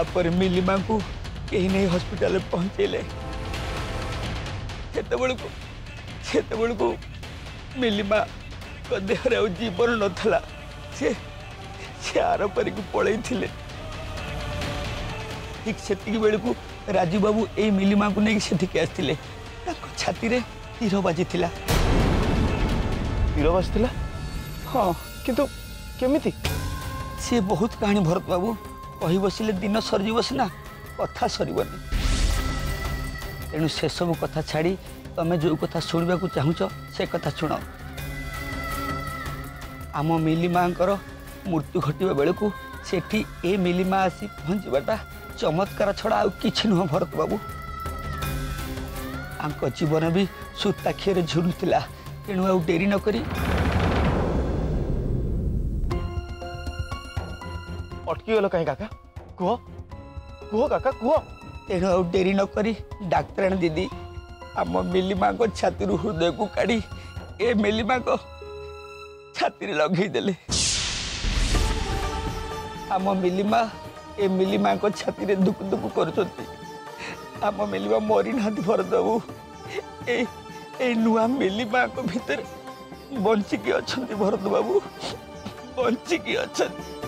तापर मिलीमा को कहीं नहीं हस्पिटाल पहुँचले से मिलीमा देह जीवन नाला से आर पर पलि ठीक से बेलू राजू बाबू ये मिलीमा को लेकिन सेठिक आसते छाती में तीर बाजि तीर बाजि हाँ कितु केमी सी बहुत कहानी भरत बाबू କହି ବସିଲେ ଦିନ ସରିଯିବ ସିନା କଥା ସରିବନି ତେଣୁ ସେସବୁ କଥା ଛାଡ଼ି ତମେ ଯେଉଁ କଥା ଶୁଣିବାକୁ ଚାହୁଁଛ ସେ କଥା ଶୁଣ ଆମ ମିଲି ମାଆଙ୍କର ମୃତ୍ୟୁ ଘଟିବା ବେଳକୁ ସେଠି ଏ ମିଲିମା ଆସି ପହଞ୍ଚିବାଟା ଚମତ୍କାର ଛଡ଼ା ଆଉ କିଛି ନୁହଁ ଭରତ ବାବୁ ତାଙ୍କ ଜୀବନ ବି ସୁତାକ୍ଷରେ ଝୁଲୁଥିଲା ତେଣୁ ଆଉ ଡେରି ନକରି ଅଟକି ଗଲ କାହିଁ କାକା କୁହ କୁହ କାକା କୁହ ତେଣୁ ଆଉ ଡେରି ନ କରି ଡାକ୍ତରାଣୀ ଦିଦି ଆମ ମିଲିମାଙ୍କ ଛାତିରୁ ହୃଦୟକୁ କାଢ଼ି ଏ ମିଲିମାଙ୍କ ଛାତିରେ ଲଗେଇଦେଲେ ଆମ ମିଲିମା ଏ ମିଲିମାଙ୍କ ଛାତିରେ ଦୁକୁ ଦୁକୁ କରୁଛନ୍ତି ଆମ ମିଲିମା ମରିନାହାନ୍ତି ଭରତବାବୁ ଏଇ ଏଇ ନୂଆ ମିଲିମାଙ୍କ ଭିତରେ ବଞ୍ଚିକି ଅଛନ୍ତି ଭରତବାବୁ ବଞ୍ଚିକି ଅଛନ୍ତି